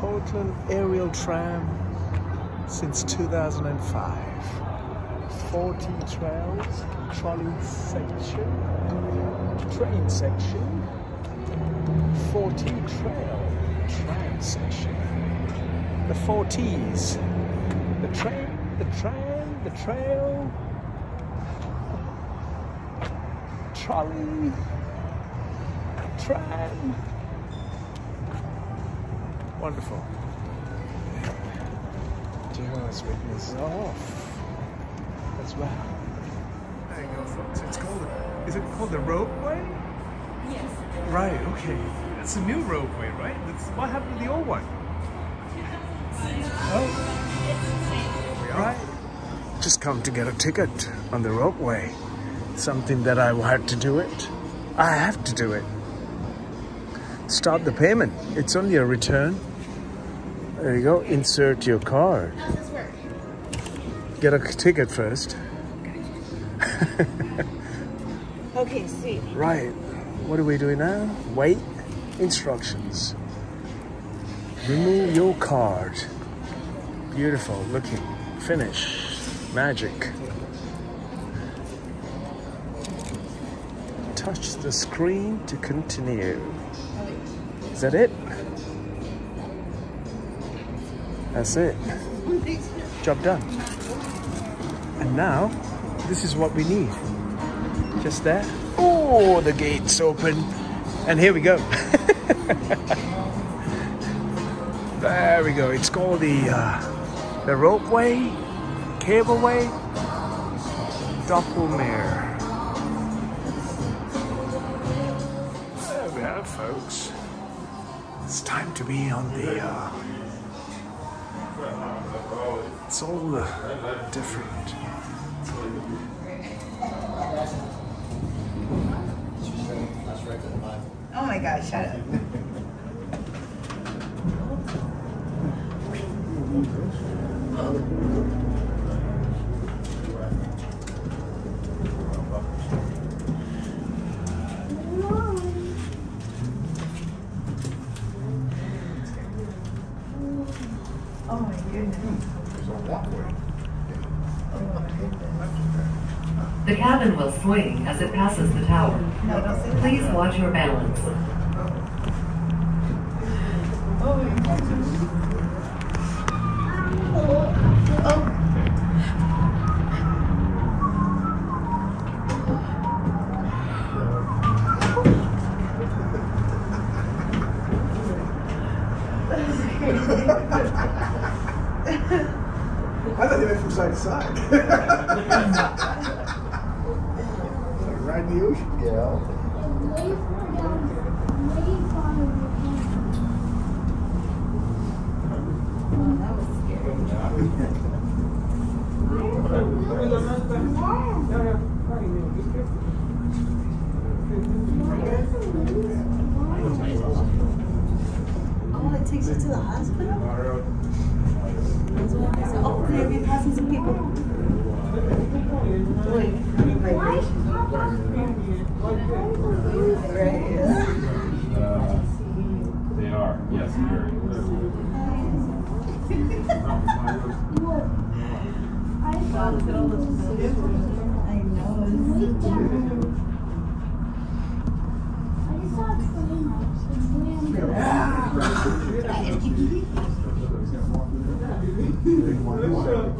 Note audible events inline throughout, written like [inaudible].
Portland aerial tram since 2005. 40 trails, trolley section, train section, 40 trail tram section. The 40s, the train, the tram, the trail, trolley, tram. Wonderful. Jehovah's Witness off as well. There you go, folks. It's called. Is it called the ropeway? Yes. Right. Okay. It's a new ropeway, right? That's what happened to the old one. Oh. Right. Just come to get a ticket on the ropeway. Something that I had to do it. I have to do it. Start the payment. It's only a return. There you go. Insert your card. How does this work? Get a ticket first. [laughs] Okay, sweet. Right. What are we doing now? Wait. Instructions. Remove your card. Beautiful looking. Finish. Magic. Touch the screen to continue. Is that it? That's it. Job done. And now, this is what we need. Just there. Oh, the gate's open. And here we go. [laughs] there we go. It's called the uh, the ropeway, cableway, Doppelmayr. There we are, folks. It's time to be on the. Uh, it's all uh, different. Oh my god, shut up. [laughs] Oh my goodness. The cabin will swing as it passes the tower. No, don't say that. Please watch your balance. Oh my goodness. Oh. I thought they went from side to side. like riding the ocean. Yeah. That was scary. Oh, it takes you to the hospital? Oh, can I be passing some people? Doing vibration. Right, yeah. They are, yes, very. Wow, look at all those I know. It will be. They don't move. so it's roll on those. The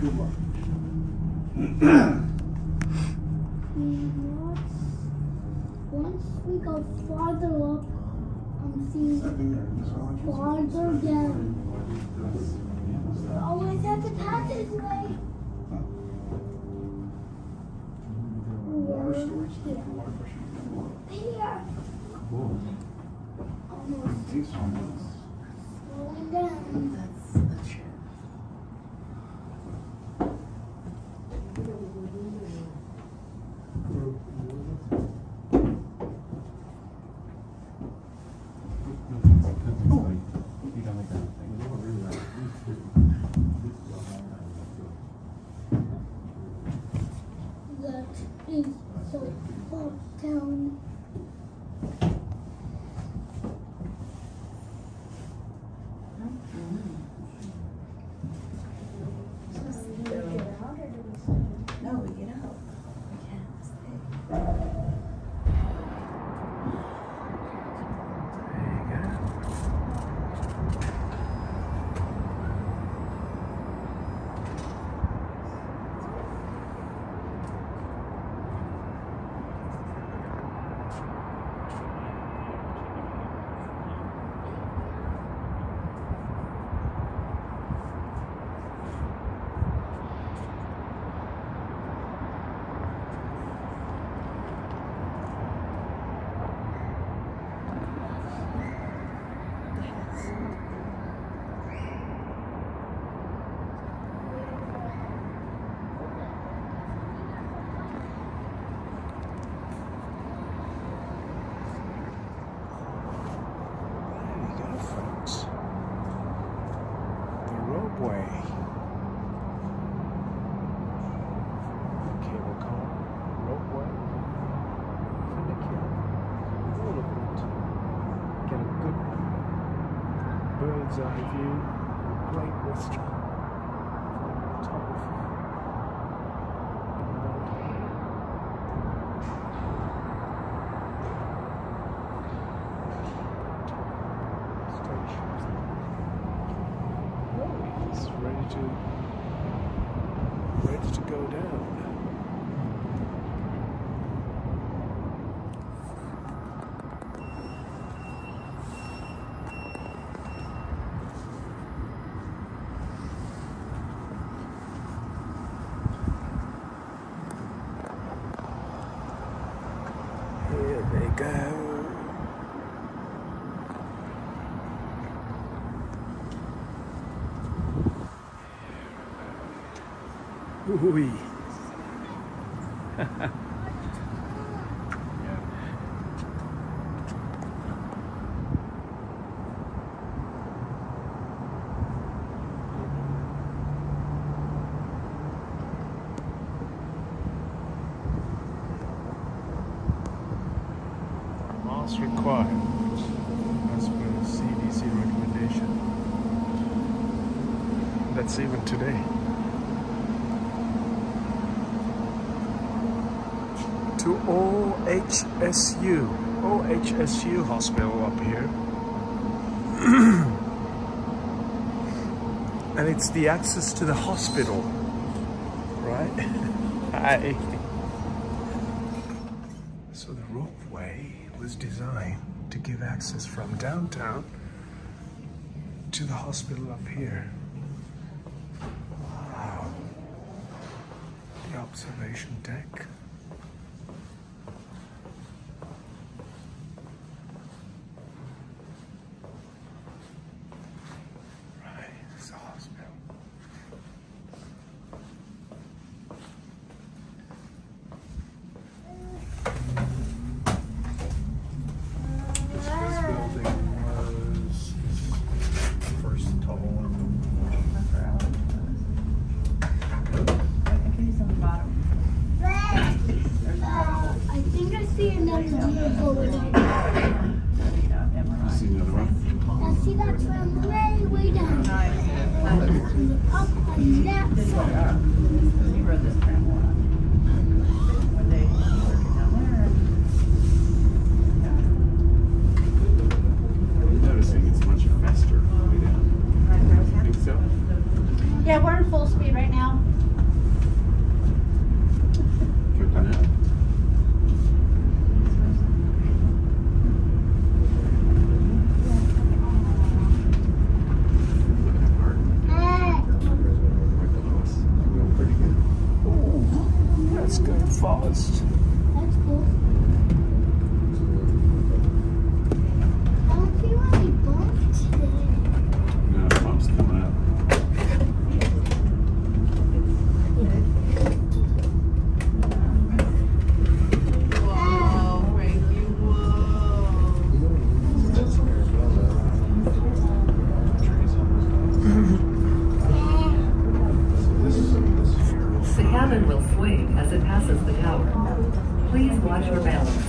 good luck. [clears throat] we go farther up, I'm seeing farther down. We always have to pass way. Water storage, pressure. Here. Cool. Almost slowing down. That's trip. You eye view. Great vista. From the top of the Oh, it's ready to ready to go down. Here they go. Ooh. [laughs] Mask required. As per CDC recommendation. That's even today. To OHSU, OHSU hospital up here. [clears throat] and it's the access to the hospital, right? [laughs] Hi. So the ropeway was designed to give access from downtown to the hospital up here. Wow. The observation deck. Right, it's the hospital. This, this building was first tall one. Can you see on the bottom? I think I see another vehicle going up. You know, MRI. See another one? Now see that tram way, way down. Up on that side. You rode this tram one. One day, she was working down there. I'm noticing it's much faster way down. Think so? Yeah, we're in full speed right now. Clicking out. it's going fast. That's cool. I don't feel any bumps today. No, bumps coming up. Whoa, Frankie, whoa. The cabin will swing as it passes the tower. Please watch your balance.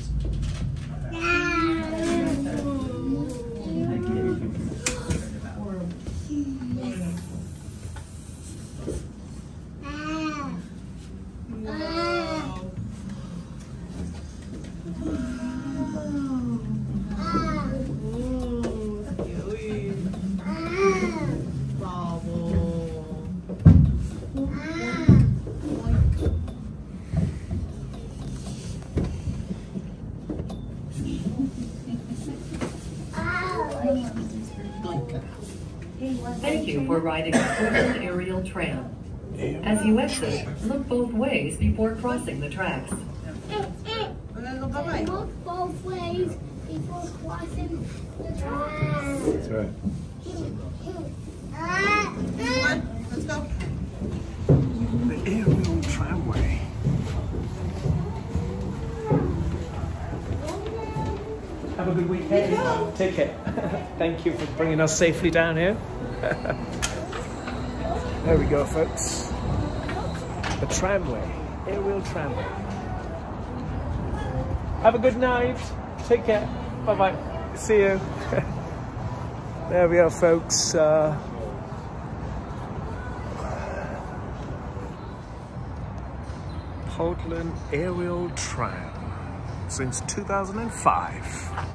you for mm-hmm. riding the Portland Aerial Tram. As you exit, look both ways before crossing the tracks. We're gonna go bye-bye. Look both ways before crossing the track. That's right. Come on, let's go. The aerial tramway. Have a good weekend. Take care. [laughs] Thank you for bringing us safely down here. [laughs] there we go, folks. The tramway, aerial tramway. Have a good night. Take care. Bye bye. See you. [laughs] there we are, folks. Uh, Portland Aerial Tram since 2005.